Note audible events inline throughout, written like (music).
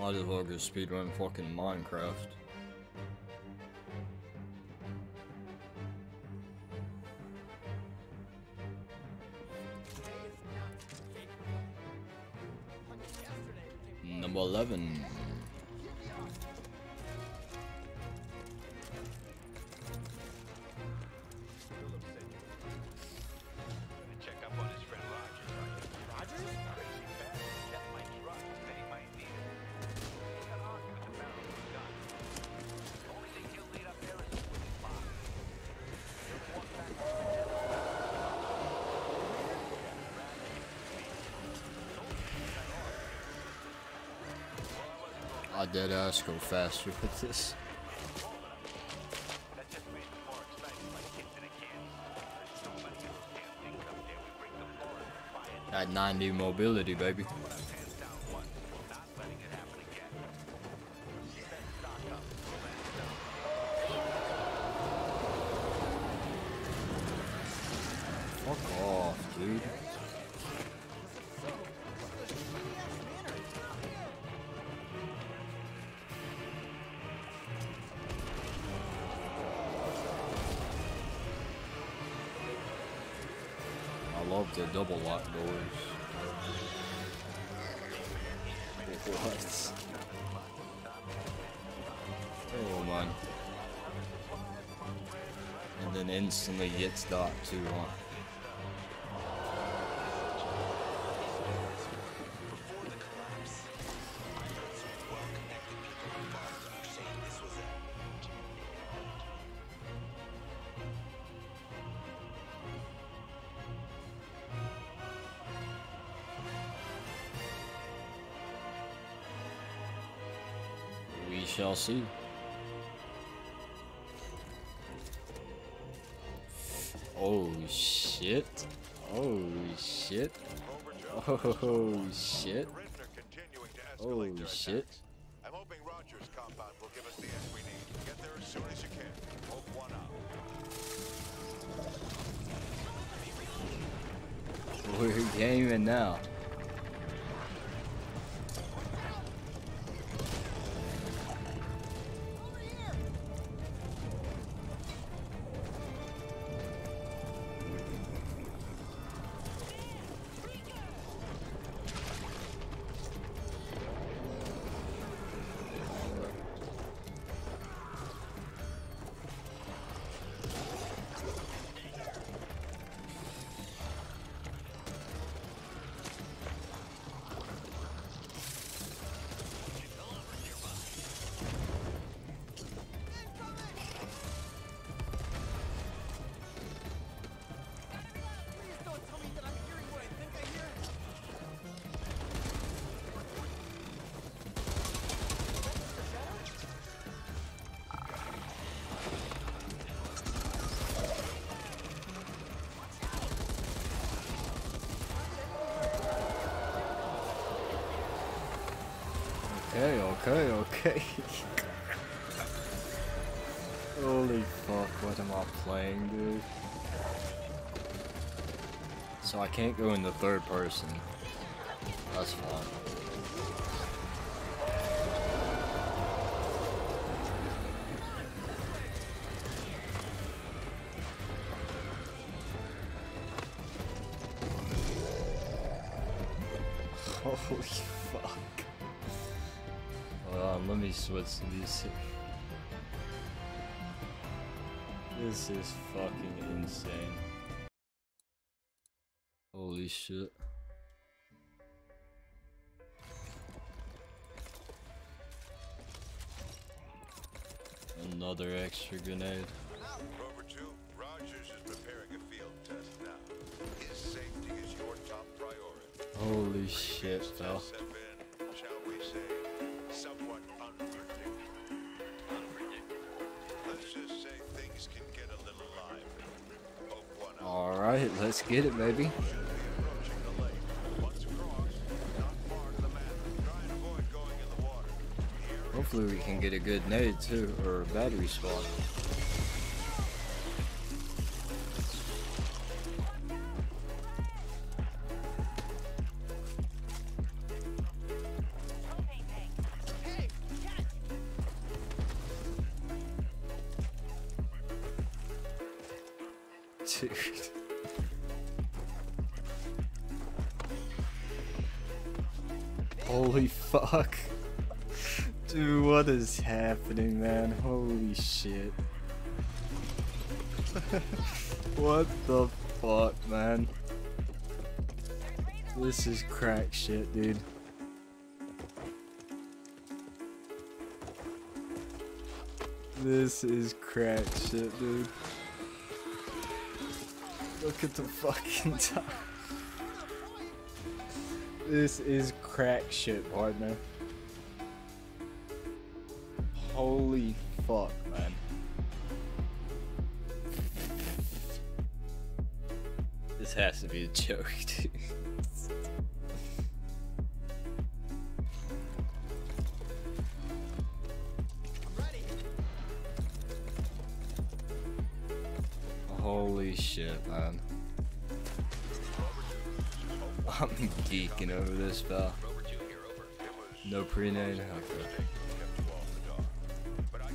Might as well go speedrun fucking Minecraft. We break the floor and buy it. That 90 mobility, baby. Put our pants double lock doors. What? Oh man. And then instantly gets that too, huh? Shall see. Oh shit. Oh shit. Oh shit. Ridden continuing to escalate Oh shit. I'm hoping Rogers compound will give us the end we need. Get there as soon as you can. Hope one out. We're gaming now. Okay, okay. Holy fuck, what am I playing, dude? So I can't go in the third person. That's fine. (laughs) Holy fuck. Hold on, let me switch to these. This is fucking insane. Holy shit. Another extra grenade. Rover 2, Rogers is preparing a field test now. His safety is your top priority. Holy shit, fell. Let's get it, baby. Hopefully we can get a good nade too, or a battery spawn. (laughs) Dude. Holy fuck. Dude, what is happening, man? Holy shit. (laughs) what the fuck, man? This is crack shit, dude. This is crack shit, dude. Look at the fucking (laughs) time. This is crack shit, partner. Holy fuck, man. This has to be a joke, dude. Holy shit, man. Geeking over this, pal. Rover 2 here, over. No pre-name? Okay. kept you off the dock. But I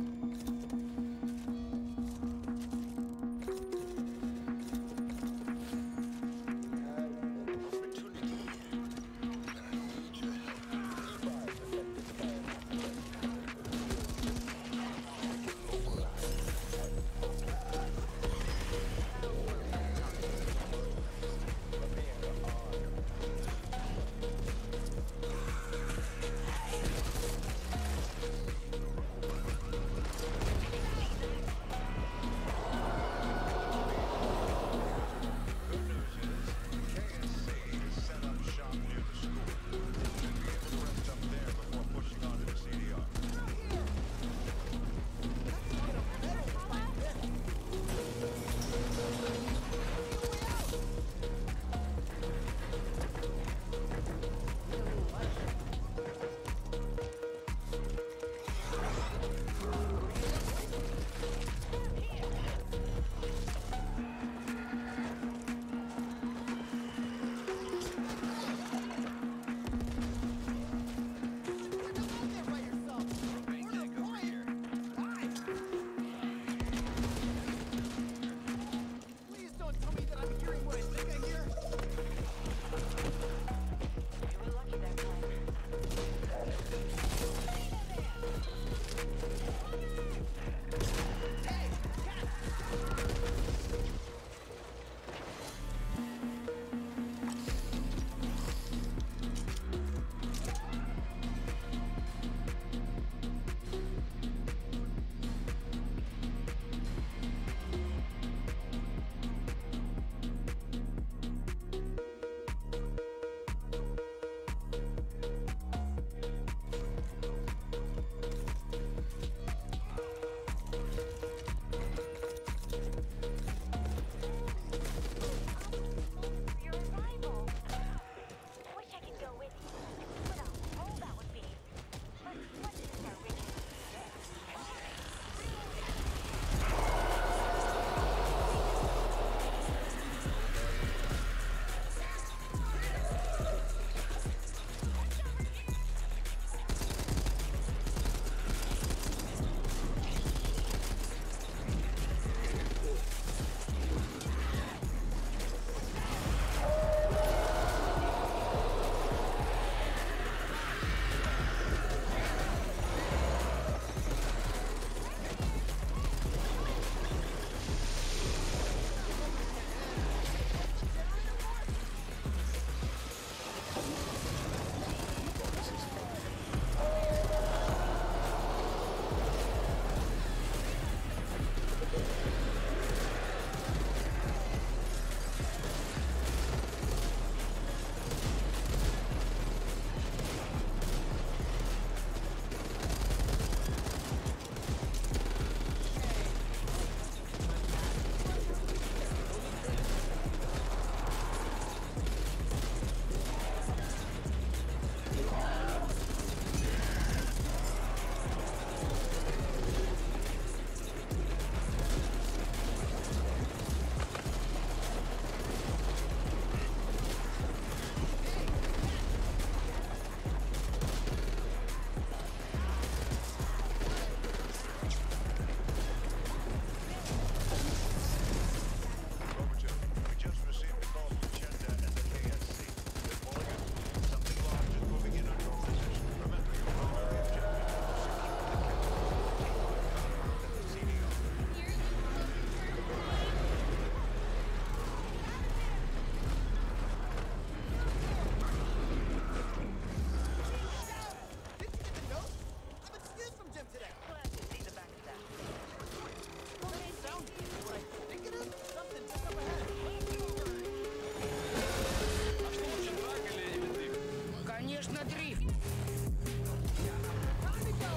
Mm-hmm. конечно, дрифт. Capital!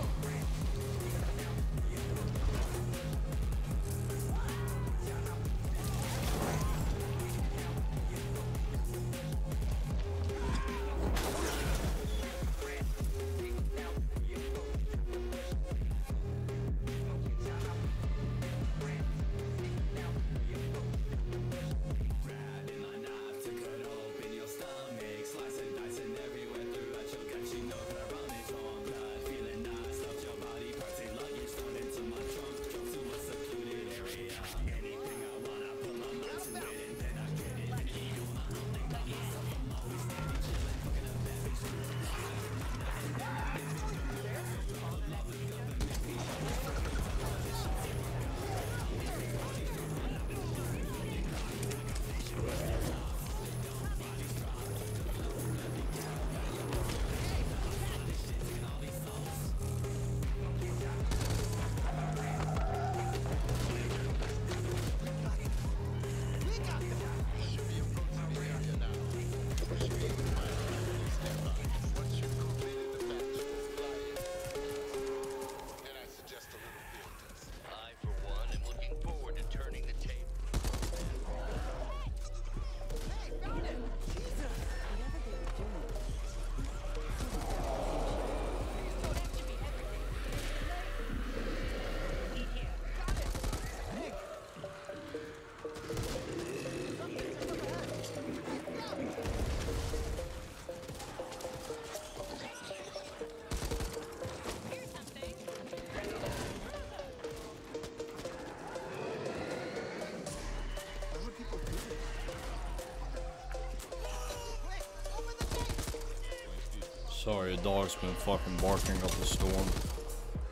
Sorry, a dog's been fucking barking up a storm.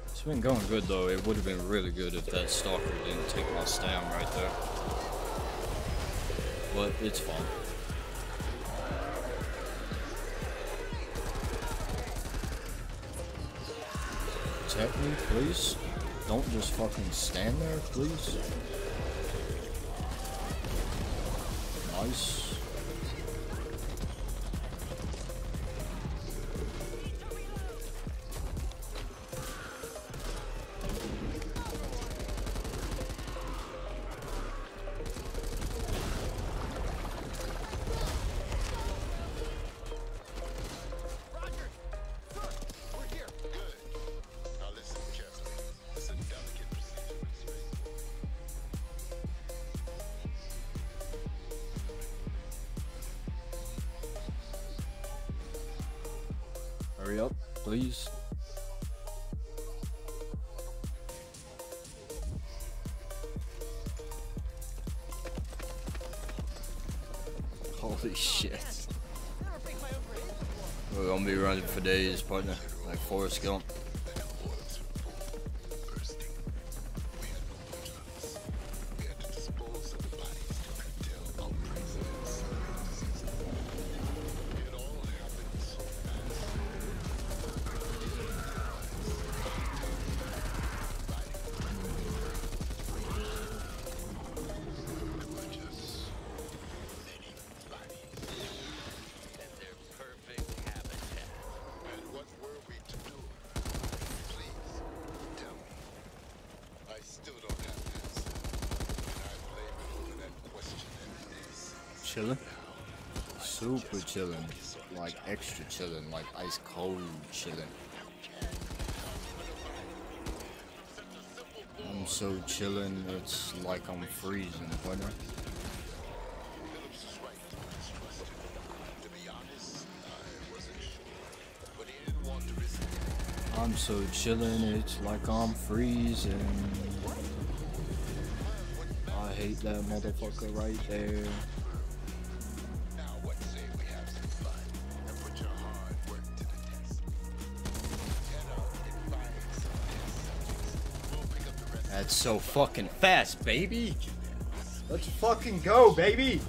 It's been going good though. It would have been really good if that stalker didn't take my stam right there. But it's fine. Protect me, please. Don't just fucking stand there, please. Nice. Hurry up, please. Holy shit. We're gonna be running for days, partner. Like Forrest Gump. Still don't have an. And I've labored over that question ever. Chillin'? Super chillin'. Like extra chillin'. Like ice cold chillin'. I'm so chillin', it's like I'm freezing. I'm so chillin', it's like I'm freezing. I hate that motherfucker right there. Now what say we have some fun and put your hard work to the test? Head out and find some test subjects. We'll pick up the rest That's so fucking fast, baby. Let's fucking go, baby.